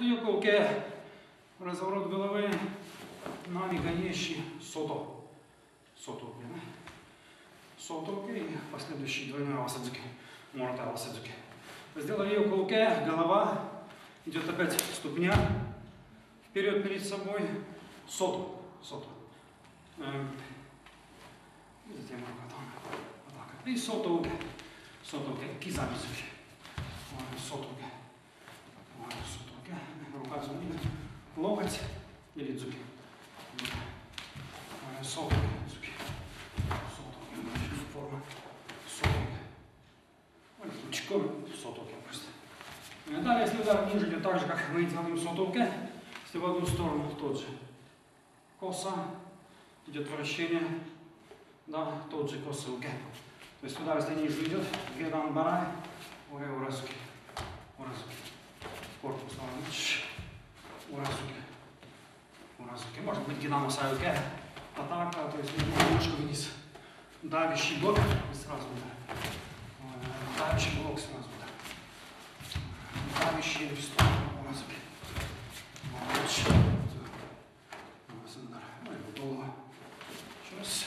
Стою колке. Разворот головы. Нами гонящий сото. Сото. понимаете? Сото и последующий двойной авасадзуки. Мората авасадзуки. Сделали ее. Голова. Идет опять ступня. Вперед перед собой. Сото. Сото. И затем рука там. Вот. И. Сото. Кизамизуки. Сото. Сото. Рука зумина. Локоть или дзуки. Сото. Дзуки. Сото. Форма. Лучком сотоке просто. Э, Далее, если удар ниже идет так же, как мы делаем сотоке, если в одну сторону тот же. Коса, идет вращение, да, тот же косуке. То есть удар, если ниже идет, гедан ой, уразуки. Уразуки. Уразуки. Может быть гедан саюке, атака, то есть немножко вниз. Давящий блок и сразу удар. Давящий блок сразу удар. Давящий в сторону уразуки. Молодец. Удар. Ой, долго. Еще